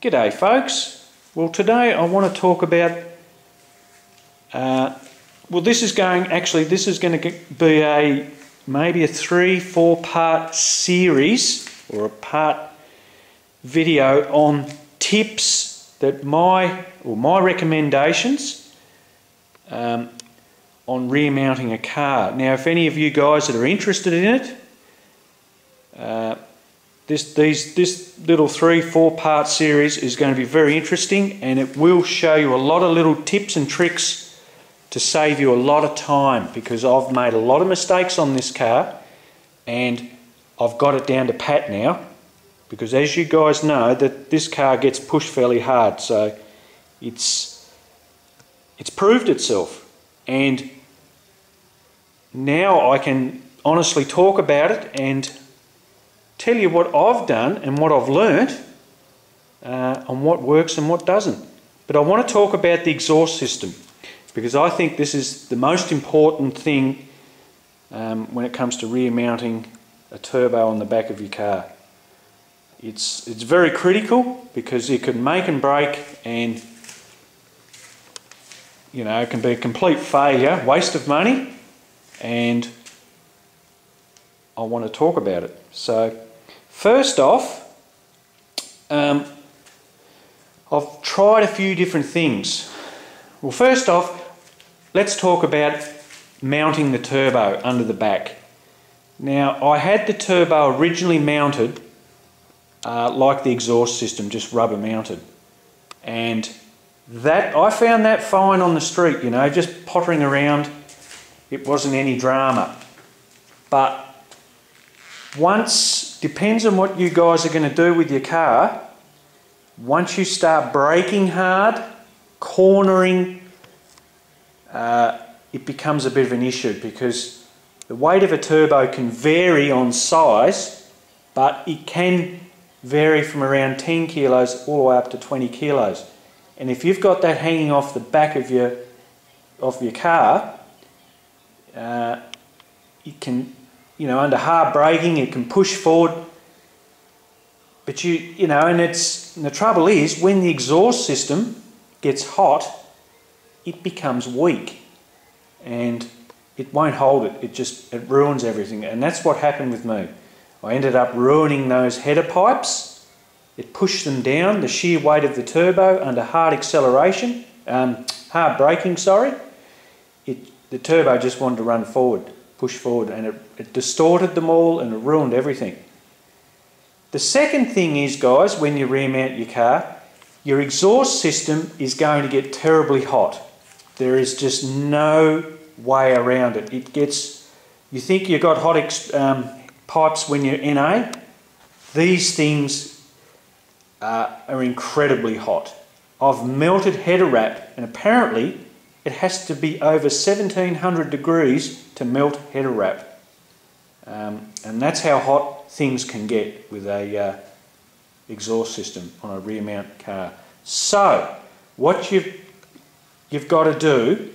G'day folks. Well today I want to talk about uh, well this is going actually this is going to be a maybe a three four part series or a part video on tips that my or my recommendations um, on rear mounting a car. Now if any of you guys that are interested in it uh, this, these, this little three, four part series is going to be very interesting and it will show you a lot of little tips and tricks to save you a lot of time because I've made a lot of mistakes on this car and I've got it down to pat now because as you guys know that this car gets pushed fairly hard so it's it's proved itself. And now I can honestly talk about it and tell you what I've done and what I've learnt uh, on what works and what doesn't. But I want to talk about the exhaust system because I think this is the most important thing um, when it comes to rear mounting a turbo on the back of your car. It's, it's very critical because it can make and break and you know, it can be a complete failure, waste of money, and I want to talk about it. So First off, um, I've tried a few different things. Well, first off, let's talk about mounting the turbo under the back. Now, I had the turbo originally mounted uh, like the exhaust system, just rubber mounted. And that I found that fine on the street, you know, just pottering around. It wasn't any drama. But once Depends on what you guys are going to do with your car. Once you start braking hard, cornering, uh, it becomes a bit of an issue because the weight of a turbo can vary on size, but it can vary from around 10 kilos all the way up to 20 kilos. And if you've got that hanging off the back of your of your car, uh, it can you know, under hard braking, it can push forward. But you, you know, and it's and the trouble is when the exhaust system gets hot, it becomes weak, and it won't hold it. It just it ruins everything, and that's what happened with me. I ended up ruining those header pipes. It pushed them down. The sheer weight of the turbo under hard acceleration, um, hard braking. Sorry, it the turbo just wanted to run forward push forward and it, it distorted them all and it ruined everything. The second thing is, guys, when you rear mount your car, your exhaust system is going to get terribly hot. There is just no way around it. It gets, you think you've got hot um, pipes when you're NA, these things uh, are incredibly hot. I've melted header wrap and apparently it has to be over 1700 degrees to melt header wrap. Um, and that's how hot things can get with a uh, exhaust system on a rear mount car. So, what you've, you've got to do,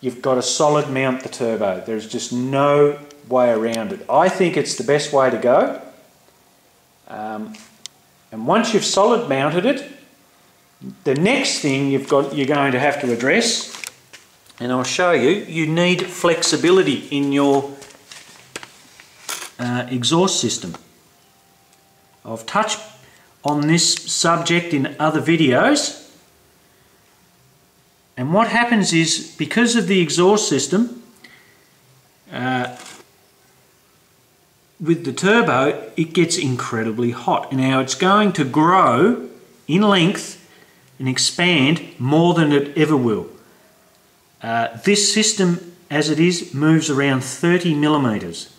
you've got to solid mount the turbo. There's just no way around it. I think it's the best way to go. Um, and once you've solid mounted it, the next thing you've got, you're going to have to address and I'll show you, you need flexibility in your uh, exhaust system. I've touched on this subject in other videos. And what happens is because of the exhaust system uh, with the turbo it gets incredibly hot. Now it's going to grow in length and expand more than it ever will uh, this system, as it is, moves around 30 millimeters.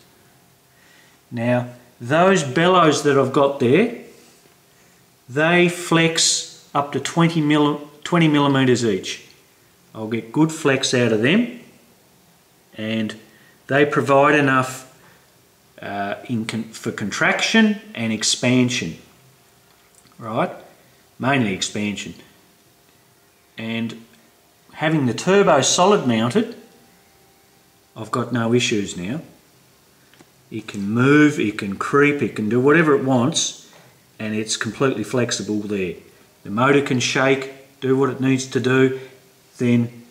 Now, those bellows that I've got there, they flex up to 20, mil 20 millimeters each. I'll get good flex out of them and they provide enough uh, con for contraction and expansion, right? Mainly expansion. And having the turbo solid mounted, I've got no issues now. It can move, it can creep, it can do whatever it wants, and it's completely flexible there. the motor can shake, do what it needs to do, then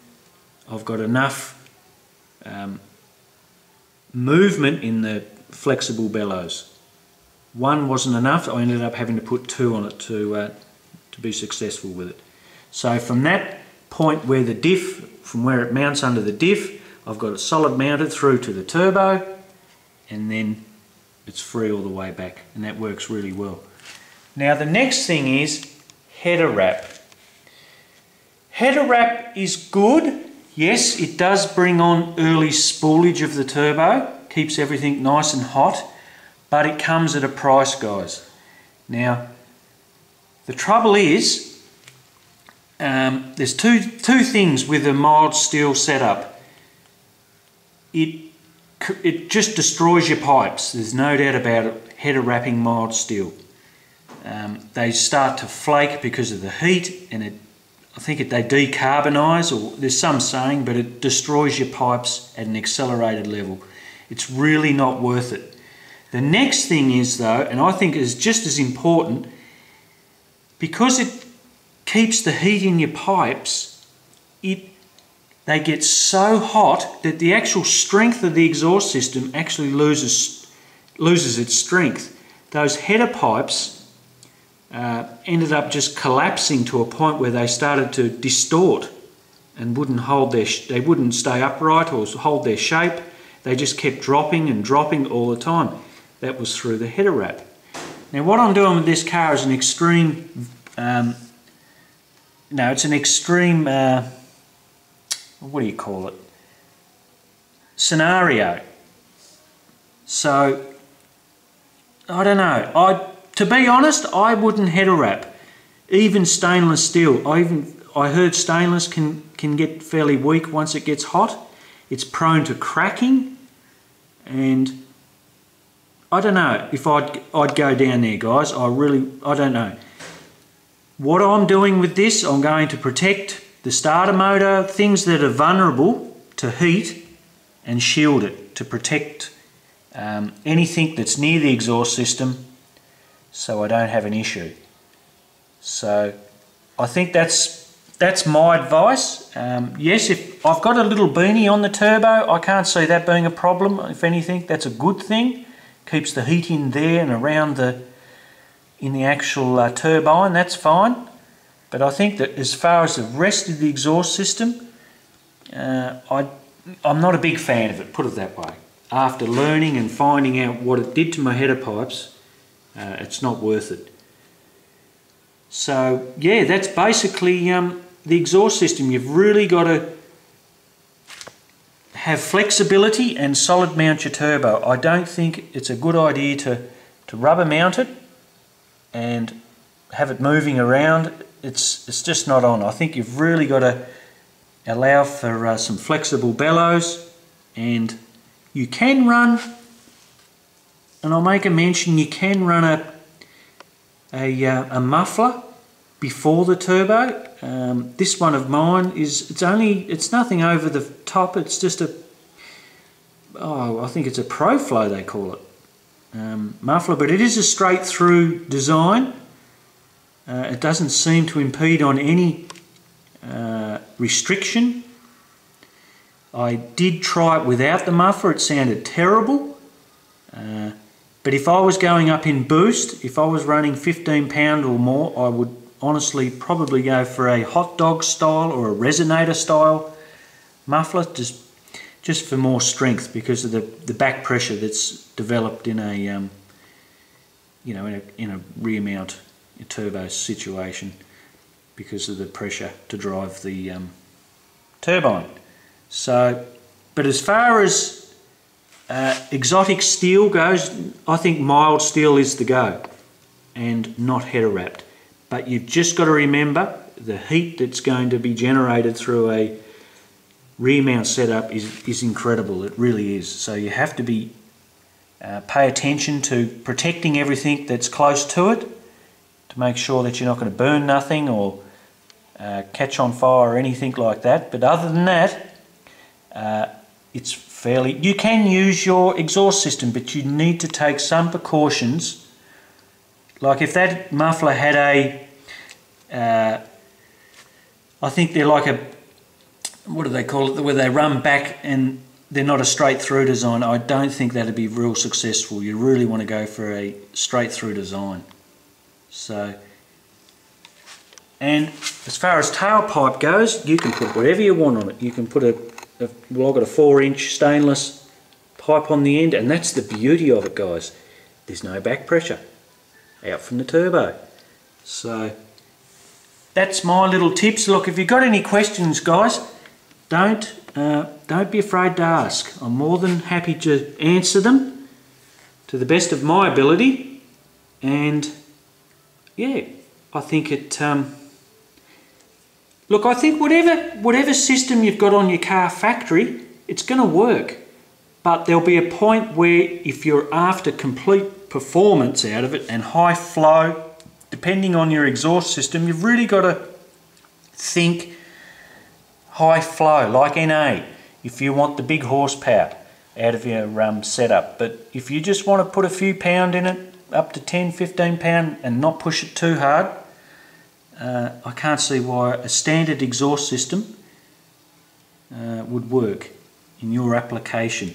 I've got enough um, movement in the flexible bellows. One wasn't enough, I ended up having to put two on it to, uh, to be successful with it. So from that point where the diff, from where it mounts under the diff, I've got it solid mounted through to the turbo and then it's free all the way back and that works really well. Now the next thing is header wrap. Header wrap is good. Yes, it does bring on early spoolage of the turbo, keeps everything nice and hot, but it comes at a price, guys. Now, the trouble is, um, there's two, two things with a mild steel setup. It, it just destroys your pipes, there's no doubt about it, header wrapping mild steel. Um, they start to flake because of the heat and it I think it, they decarbonise or there's some saying but it destroys your pipes at an accelerated level. It's really not worth it. The next thing is though and I think is just as important because it keeps the heat in your pipes it they get so hot that the actual strength of the exhaust system actually loses loses its strength. Those header pipes uh, ended up just collapsing to a point where they started to distort and wouldn't hold their they wouldn't stay upright or hold their shape. They just kept dropping and dropping all the time. That was through the header wrap. Now what I'm doing with this car is an extreme um, no it's an extreme uh, what do you call it scenario so I don't know I to be honest, I wouldn't header wrap. Even stainless steel. I even I heard stainless can, can get fairly weak once it gets hot. It's prone to cracking and I don't know if I'd, I'd go down there guys. I really, I don't know. What I'm doing with this, I'm going to protect the starter motor, things that are vulnerable to heat and shield it to protect um, anything that's near the exhaust system so I don't have an issue. So I think that's that's my advice. Um, yes, if I've got a little beanie on the turbo, I can't see that being a problem. If anything, that's a good thing. Keeps the heat in there and around the in the actual uh, turbine. That's fine. But I think that as far as the rest of the exhaust system, uh, I I'm not a big fan of it. Put it that way. After learning and finding out what it did to my header pipes, uh, it's not worth it. So yeah, that's basically um, the exhaust system. You've really got to have flexibility and solid mount your turbo. I don't think it's a good idea to, to rubber mount it and have it moving around. It's, it's just not on. I think you've really got to allow for uh, some flexible bellows and you can run and I'll make a mention you can run a, a, uh, a muffler before the turbo. Um, this one of mine is, it's only, it's nothing over the top, it's just a, oh, I think it's a ProFlow they call it, um, muffler, but it is a straight through design. Uh, it doesn't seem to impede on any uh, restriction. I did try it without the muffler, it sounded terrible. Uh, but if I was going up in boost, if I was running 15 pound or more, I would honestly probably go for a hot dog style or a resonator style muffler just just for more strength because of the, the back pressure that's developed in a um, you know in a, in a rear mount turbo situation because of the pressure to drive the um, turbine so but as far as uh, exotic steel goes, I think mild steel is the go and not header wrapped. But you've just got to remember the heat that's going to be generated through a rear mount setup is, is incredible. It really is. So you have to be uh, pay attention to protecting everything that's close to it to make sure that you're not going to burn nothing or uh, catch on fire or anything like that. But other than that, uh, it's fairly... You can use your exhaust system, but you need to take some precautions. Like if that muffler had a uh, I think they're like a, what do they call it, where they run back and they're not a straight through design. I don't think that'd be real successful. You really want to go for a straight through design. So, and as far as tailpipe goes, you can put whatever you want on it. You can put a, a well, I've got a four inch stainless pipe on the end, and that's the beauty of it, guys. There's no back pressure out from the turbo. So, that's my little tips. Look, if you've got any questions, guys, don't uh, don't be afraid to ask. I'm more than happy to answer them to the best of my ability. And yeah, I think it. Um, look, I think whatever whatever system you've got on your car factory, it's going to work. But there'll be a point where if you're after complete performance out of it and high flow, depending on your exhaust system, you've really got to think high flow, like NA, if you want the big horsepower out of your um, setup. But if you just want to put a few pound in it, up to 10, 15 pound, and not push it too hard, uh, I can't see why a standard exhaust system uh, would work in your application.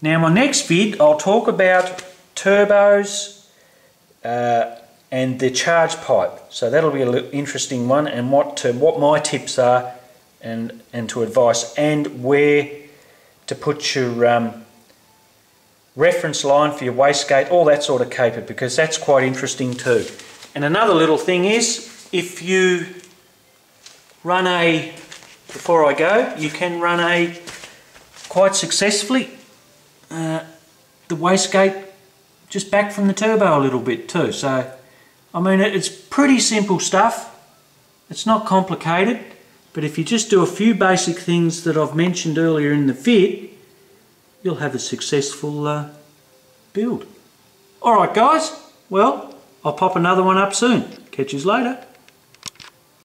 Now my next vid, I'll talk about turbos uh, and the charge pipe. So that'll be an interesting one and what, to, what my tips are and, and to advice and where to put your um, reference line for your wastegate, all that sort of caper because that's quite interesting too. And another little thing is if you run a, before I go, you can run a quite successfully uh, the wastegate just back from the turbo a little bit too. So, I mean, it's pretty simple stuff. It's not complicated. But if you just do a few basic things that I've mentioned earlier in the fit, you'll have a successful uh, build. Alright guys, well, I'll pop another one up soon. Catch you later.